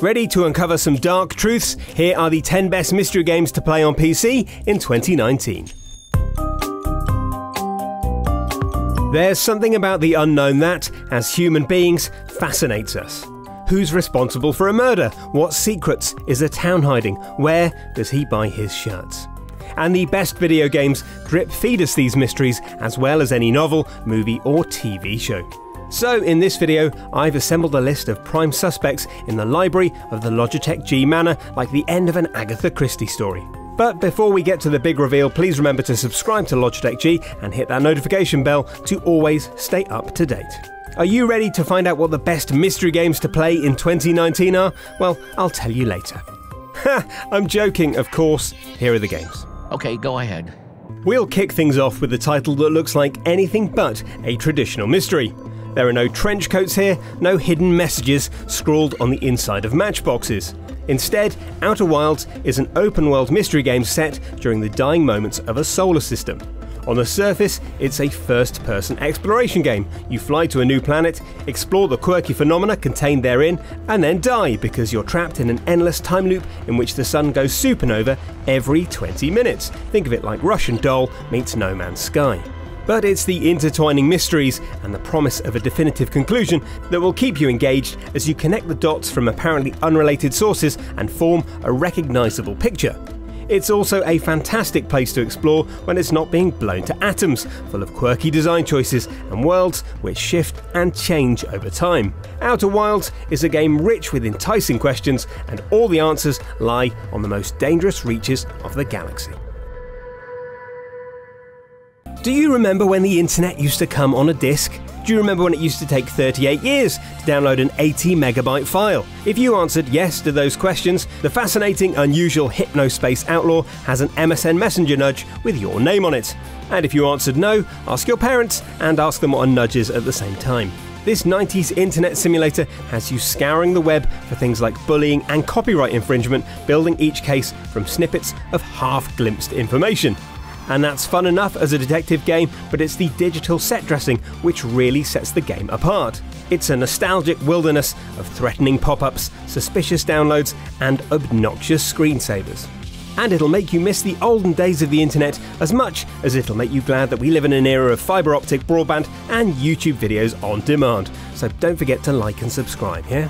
Ready to uncover some dark truths? Here are the 10 best mystery games to play on PC in 2019. There's something about the unknown that, as human beings, fascinates us. Who's responsible for a murder? What secrets is a town hiding? Where does he buy his shirts? And the best video games drip feed us these mysteries as well as any novel, movie, or TV show. So, in this video, I've assembled a list of prime suspects in the library of the Logitech G Manor, like the end of an Agatha Christie story. But before we get to the big reveal, please remember to subscribe to Logitech G and hit that notification bell to always stay up to date. Are you ready to find out what the best mystery games to play in 2019 are? Well, I'll tell you later. Ha! I'm joking, of course. Here are the games. Okay, go ahead. We'll kick things off with a title that looks like anything but a traditional mystery. There are no trench coats here, no hidden messages scrawled on the inside of matchboxes. Instead, Outer Wilds is an open world mystery game set during the dying moments of a solar system. On the surface, it's a first person exploration game. You fly to a new planet, explore the quirky phenomena contained therein, and then die because you're trapped in an endless time loop in which the sun goes supernova every 20 minutes. Think of it like Russian Doll meets No Man's Sky. But it's the intertwining mysteries and the promise of a definitive conclusion that will keep you engaged as you connect the dots from apparently unrelated sources and form a recognisable picture. It's also a fantastic place to explore when it's not being blown to atoms, full of quirky design choices and worlds which shift and change over time. Outer Wilds is a game rich with enticing questions, and all the answers lie on the most dangerous reaches of the galaxy. Do you remember when the internet used to come on a disc? Do you remember when it used to take 38 years to download an 80 megabyte file? If you answered yes to those questions, the fascinating, unusual Hypnospace Outlaw has an MSN Messenger nudge with your name on it. And if you answered no, ask your parents and ask them what a nudge is at the same time. This 90s internet simulator has you scouring the web for things like bullying and copyright infringement, building each case from snippets of half glimpsed information and that's fun enough as a detective game, but it's the digital set dressing which really sets the game apart. It's a nostalgic wilderness of threatening pop ups, suspicious downloads, and obnoxious screensavers. And it'll make you miss the olden days of the internet as much as it'll make you glad that we live in an era of fibre optic broadband and YouTube videos on demand. So don't forget to like and subscribe, yeah?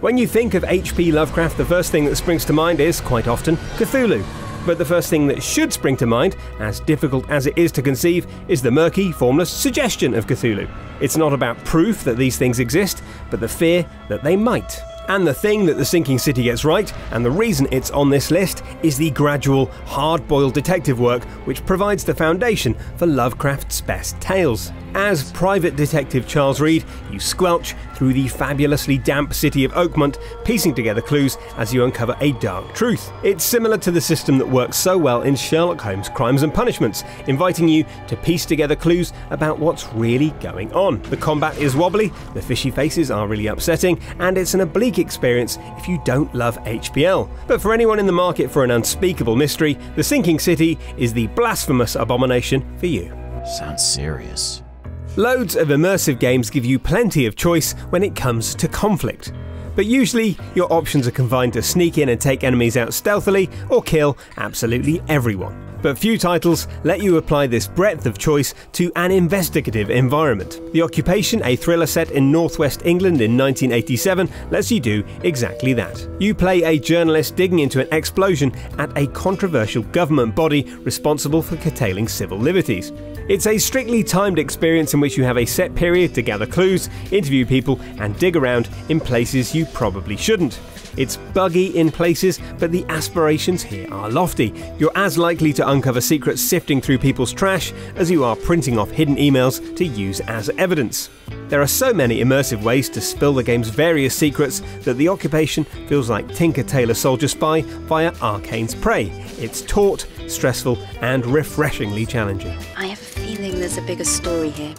When you think of H.P. Lovecraft, the first thing that springs to mind is, quite often, Cthulhu. But the first thing that should spring to mind, as difficult as it is to conceive, is the murky, formless suggestion of Cthulhu. It's not about proof that these things exist, but the fear that they might. And the thing that The Sinking City gets right, and the reason it's on this list, is the gradual, hard boiled detective work which provides the foundation for Lovecraft's best tales. As private detective Charles Reed, you squelch through the fabulously damp city of Oakmont, piecing together clues as you uncover a dark truth. It's similar to the system that works so well in Sherlock Holmes' Crimes and Punishments, inviting you to piece together clues about what's really going on. The combat is wobbly, the fishy faces are really upsetting, and it's an oblique experience if you don't love HPL. But for anyone in the market for an unspeakable mystery, The Sinking City is the blasphemous abomination for you. Sounds serious. Loads of immersive games give you plenty of choice when it comes to conflict. But usually, your options are confined to sneak in and take enemies out stealthily or kill absolutely everyone. But few titles let you apply this breadth of choice to an investigative environment. The Occupation, a thriller set in northwest England in 1987, lets you do exactly that. You play a journalist digging into an explosion at a controversial government body responsible for curtailing civil liberties. It's a strictly timed experience in which you have a set period to gather clues, interview people, and dig around in places you probably shouldn't. It's buggy in places, but the aspirations here are lofty. You're as likely to uncover secrets sifting through people's trash as you are printing off hidden emails to use as evidence. There are so many immersive ways to spill the game's various secrets that the occupation feels like Tinker Tailor Soldier Spy via Arkane's Prey. It's taut, stressful, and refreshingly challenging. There's a bigger story here.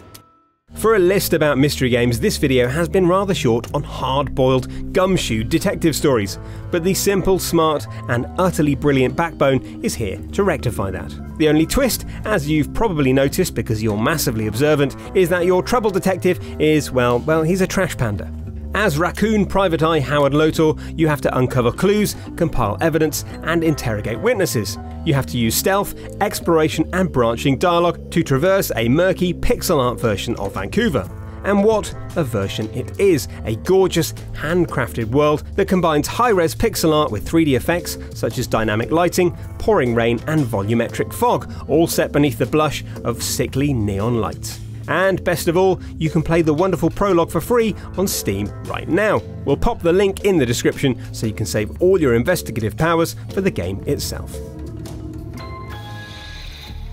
For a list about mystery games, this video has been rather short on hard boiled, gumshoe detective stories, but the simple, smart, and utterly brilliant Backbone is here to rectify that. The only twist, as you've probably noticed because you're massively observant, is that your trouble detective is, well, well, he's a trash panda. As Raccoon Private Eye Howard Lotor, you have to uncover clues, compile evidence, and interrogate witnesses. You have to use stealth, exploration, and branching dialogue to traverse a murky pixel art version of Vancouver. And what a version it is a gorgeous, handcrafted world that combines high res pixel art with 3D effects such as dynamic lighting, pouring rain, and volumetric fog, all set beneath the blush of sickly neon lights. And best of all, you can play the wonderful prologue for free on Steam right now. We'll pop the link in the description so you can save all your investigative powers for the game itself.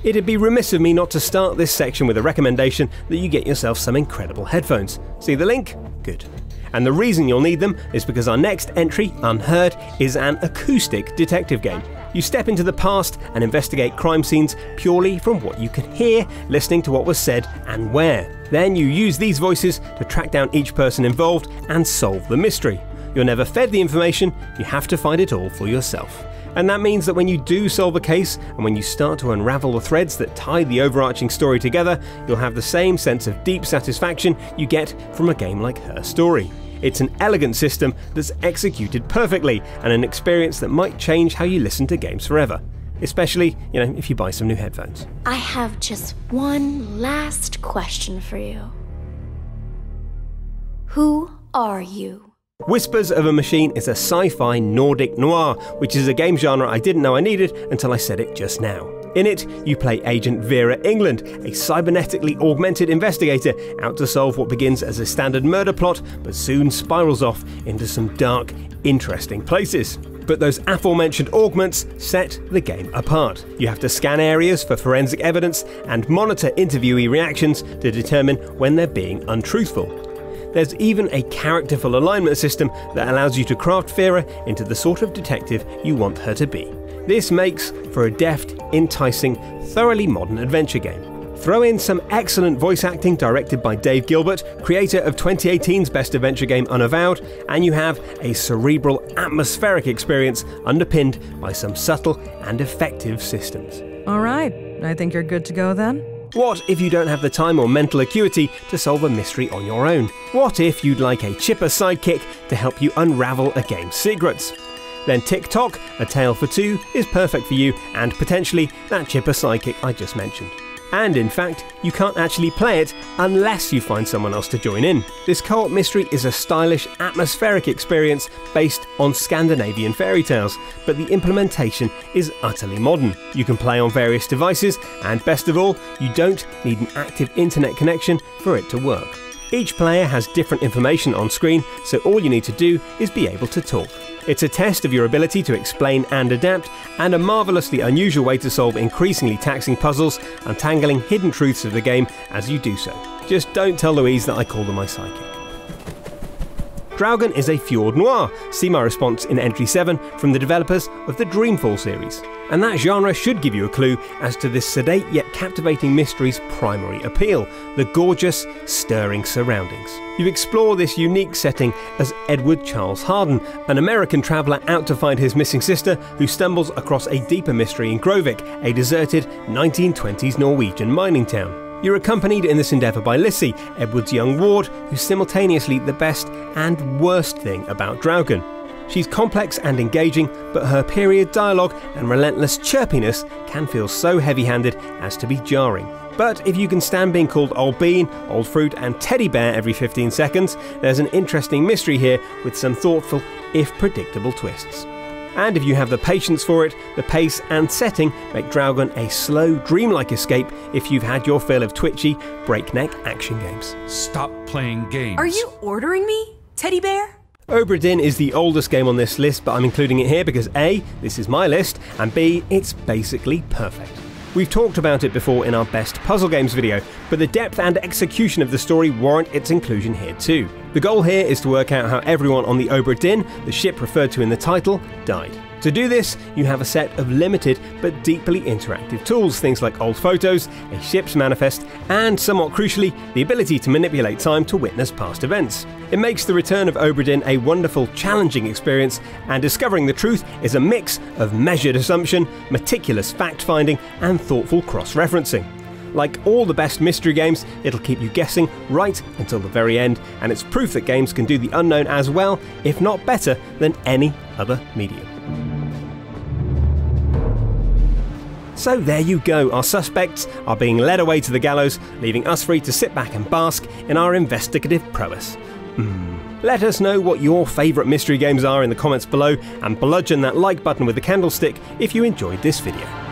It'd be remiss of me not to start this section with a recommendation that you get yourself some incredible headphones. See the link? Good. And the reason you'll need them is because our next entry, Unheard, is an acoustic detective game. You step into the past and investigate crime scenes purely from what you can hear, listening to what was said and where. Then you use these voices to track down each person involved and solve the mystery. You're never fed the information, you have to find it all for yourself. And that means that when you do solve a case, and when you start to unravel the threads that tie the overarching story together, you'll have the same sense of deep satisfaction you get from a game like Her Story. It's an elegant system that's executed perfectly, and an experience that might change how you listen to games forever. Especially, you know, if you buy some new headphones. I have just one last question for you. Who are you? Whispers of a Machine is a sci fi Nordic noir, which is a game genre I didn't know I needed until I said it just now. In it, you play Agent Vera England, a cybernetically augmented investigator out to solve what begins as a standard murder plot but soon spirals off into some dark, interesting places. But those aforementioned augments set the game apart. You have to scan areas for forensic evidence and monitor interviewee reactions to determine when they're being untruthful. There's even a characterful alignment system that allows you to craft Vera into the sort of detective you want her to be. This makes for a deft, enticing, thoroughly modern adventure game. Throw in some excellent voice acting directed by Dave Gilbert, creator of 2018's best adventure game Unavowed, and you have a cerebral, atmospheric experience underpinned by some subtle and effective systems. All right, I think you're good to go then. What if you don't have the time or mental acuity to solve a mystery on your own? What if you'd like a chipper sidekick to help you unravel a game's secrets? Then Tick-Tock, A Tale for Two, is perfect for you and potentially that chipper psychic I just mentioned. And in fact, you can't actually play it unless you find someone else to join in. This co op mystery is a stylish, atmospheric experience based on Scandinavian fairy tales, but the implementation is utterly modern. You can play on various devices, and best of all, you don't need an active internet connection for it to work. Each player has different information on screen, so all you need to do is be able to talk. It's a test of your ability to explain and adapt, and a marvellously unusual way to solve increasingly taxing puzzles, untangling hidden truths of the game as you do so. Just don't tell Louise that I called her my psychic. Draugen is a Fjord Noir. See my response in entry 7 from the developers of the Dreamfall series. And that genre should give you a clue as to this sedate yet captivating mystery's primary appeal the gorgeous, stirring surroundings. You explore this unique setting as Edward Charles Harden, an American traveller out to find his missing sister who stumbles across a deeper mystery in Graavik, a deserted 1920s Norwegian mining town. You're accompanied in this endeavour by Lissie, Edward's young ward, who's simultaneously the best and worst thing about Draugen. She's complex and engaging, but her period dialogue and relentless chirpiness can feel so heavy handed as to be jarring. But if you can stand being called Old Bean, Old Fruit, and Teddy Bear every 15 seconds, there's an interesting mystery here with some thoughtful, if predictable, twists. And if you have the patience for it, the pace and setting make Draugen a slow, dreamlike escape if you've had your fill of twitchy, breakneck action games. Stop playing games. Are you ordering me, teddy bear? Obra Dinn is the oldest game on this list, but I'm including it here because A, this is my list, and B, it's basically perfect. We've talked about it before in our best puzzle games video, but the depth and execution of the story warrant its inclusion here too. The goal here is to work out how everyone on the Obra Dinn, the ship referred to in the title, died. To do this, you have a set of limited but deeply interactive tools, things like old photos, a ship's manifest, and somewhat crucially, the ability to manipulate time to witness past events. It makes the return of Obra Dinn a wonderful, challenging experience, and discovering the truth is a mix of measured assumption, meticulous fact finding, and thoughtful cross referencing. Like all the best mystery games, it'll keep you guessing right until the very end, and it's proof that games can do the unknown as well, if not better, than any other medium. So there you go, our suspects are being led away to the gallows, leaving us free to sit back and bask in our investigative prowess. Hmm. Let us know what your favourite mystery games are in the comments below, and bludgeon that like button with a candlestick if you enjoyed this video.